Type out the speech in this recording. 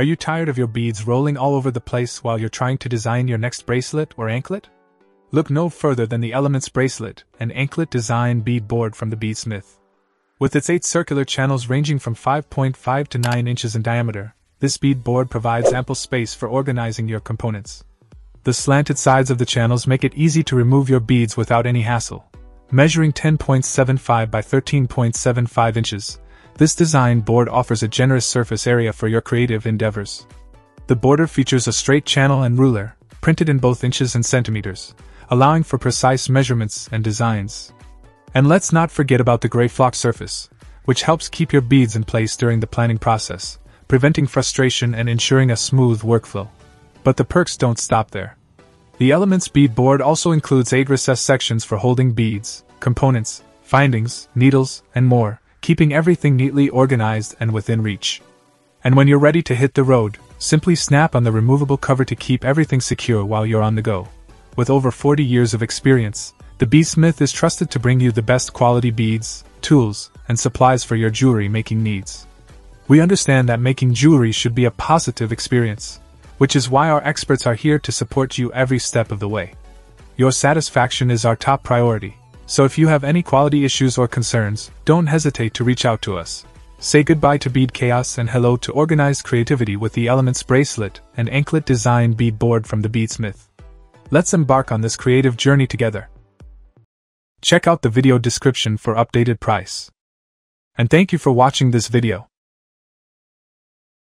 Are you tired of your beads rolling all over the place while you're trying to design your next bracelet or anklet? Look no further than the Elements Bracelet, an anklet design bead board from the Beadsmith. With its eight circular channels ranging from 5.5 to 9 inches in diameter, this bead board provides ample space for organizing your components. The slanted sides of the channels make it easy to remove your beads without any hassle. Measuring 10.75 by 13.75 inches, this design board offers a generous surface area for your creative endeavors. The border features a straight channel and ruler, printed in both inches and centimeters, allowing for precise measurements and designs. And let's not forget about the gray flock surface, which helps keep your beads in place during the planning process, preventing frustration and ensuring a smooth workflow. But the perks don't stop there. The Elements bead board also includes eight recessed sections for holding beads, components, findings, needles, and more, keeping everything neatly organized and within reach. And when you're ready to hit the road, simply snap on the removable cover to keep everything secure while you're on the go. With over 40 years of experience, the Beadsmith is trusted to bring you the best quality beads, tools, and supplies for your jewelry making needs. We understand that making jewelry should be a positive experience, which is why our experts are here to support you every step of the way. Your satisfaction is our top priority, so if you have any quality issues or concerns, don't hesitate to reach out to us. Say goodbye to bead chaos and hello to organized creativity with the Elements bracelet and anklet design bead board from the Beadsmith. Let's embark on this creative journey together. Check out the video description for updated price. And thank you for watching this video.